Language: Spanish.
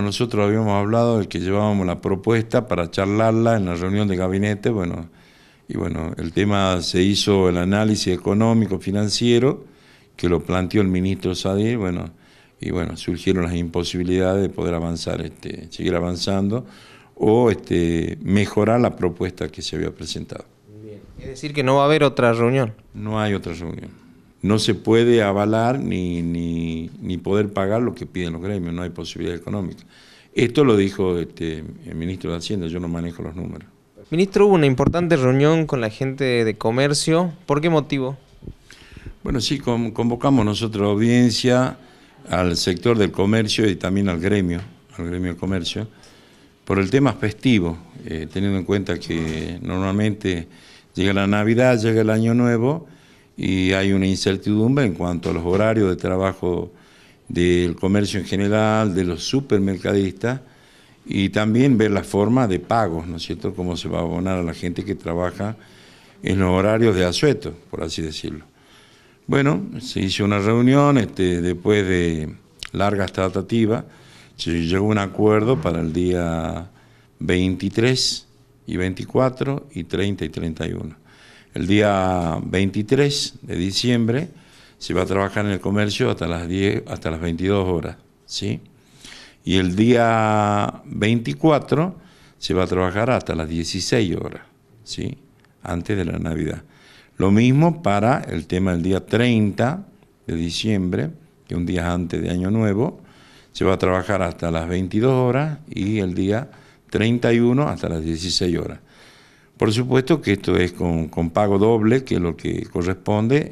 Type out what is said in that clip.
Nosotros habíamos hablado de que llevábamos la propuesta para charlarla en la reunión de gabinete, bueno, y bueno, el tema se hizo el análisis económico financiero que lo planteó el ministro Sadir, bueno, y bueno, surgieron las imposibilidades de poder avanzar, este, seguir avanzando o este, mejorar la propuesta que se había presentado. Es decir, que no va a haber otra reunión. No hay otra reunión. No se puede avalar ni, ni, ni poder pagar lo que piden los gremios, no hay posibilidad económica. Esto lo dijo este, el ministro de Hacienda, yo no manejo los números. Ministro, hubo una importante reunión con la gente de comercio. ¿Por qué motivo? Bueno, sí, convocamos nosotros audiencia al sector del comercio y también al gremio, al gremio del comercio, por el tema festivo, eh, teniendo en cuenta que normalmente llega la Navidad, llega el Año Nuevo y hay una incertidumbre en cuanto a los horarios de trabajo del comercio en general, de los supermercadistas y también ver la forma de pagos, ¿no es cierto?, cómo se va a abonar a la gente que trabaja en los horarios de asueto, por así decirlo. Bueno, se hizo una reunión, este, después de largas tratativas, se llegó a un acuerdo para el día 23 y 24 y 30 y 31. El día 23 de diciembre se va a trabajar en el comercio hasta las 10, hasta las 22 horas, ¿sí? Y el día 24 se va a trabajar hasta las 16 horas, ¿sí? Antes de la Navidad. Lo mismo para el tema del día 30 de diciembre, que un día antes de Año Nuevo, se va a trabajar hasta las 22 horas y el día 31 hasta las 16 horas. Por supuesto que esto es con, pago doble, que es lo que corresponde